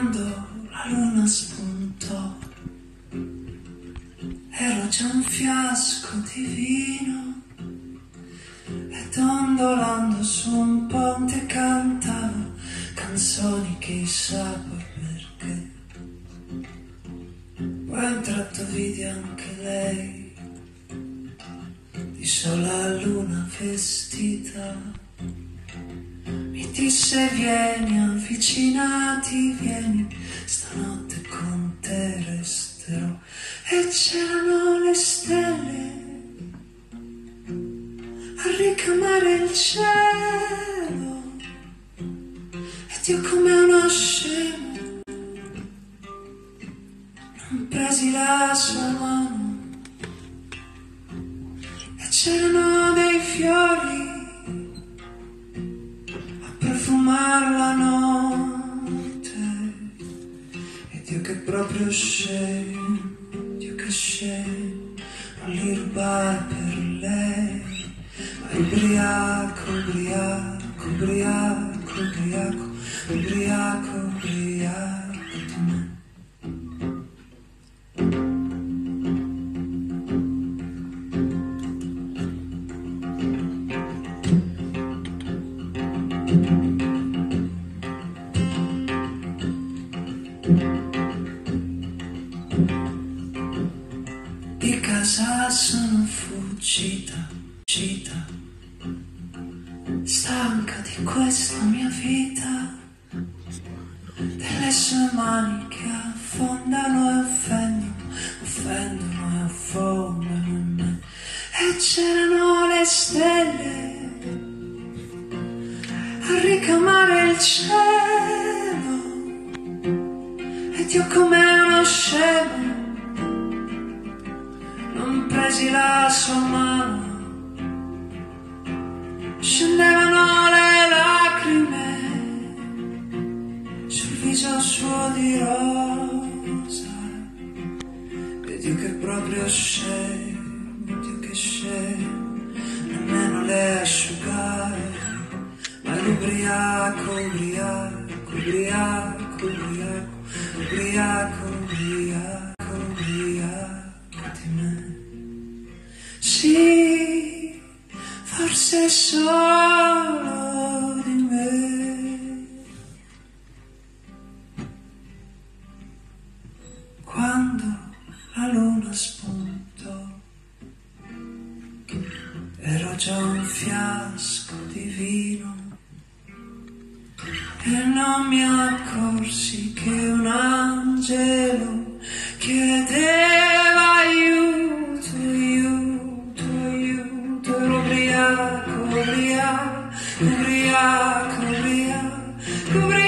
quando la luna spuntò. Ero già un fiasco di vino e dondolando su un ponte cantavo canzoni chissà perché. Poi un tratto vidi anche lei di sola luna vestita Disse vieni avvicinati, vieni, stanotte con te resterò. E c'erano le stelle a ricamare il cielo. Ed io come uno scemo non presi la sua mano. E c'erano dei fiori proprio scemo, Dio che scemo, non li rubai per lei. Ma ubriaco, ubriaco, ubriaco, ubriaco, ubriaco, ubriaco di me. Di casa sono fuggita, fuggita, stanca di questa mia vita, delle sue mani che affondano e offendono, offendono e affondano in me. E c'erano le stelle a ricamare il cielo, ed io come scemo non presi la sua mano, scendevano le lacrime sul viso suo di rosa, ed io che proprio scemo, Dio che scemo, nemmeno le asciugare, ma l'ubriaco, ubriaco, ubriaco, ubriaco, ubriaco, solo di me. Quando la luna spuntò, ero già un fiasco di vino e non mi accorsi che un angelo chiedeva aiuto, aiuto, aiuto, ero ubriaco, ubriaco, ubriaco, ubriaco.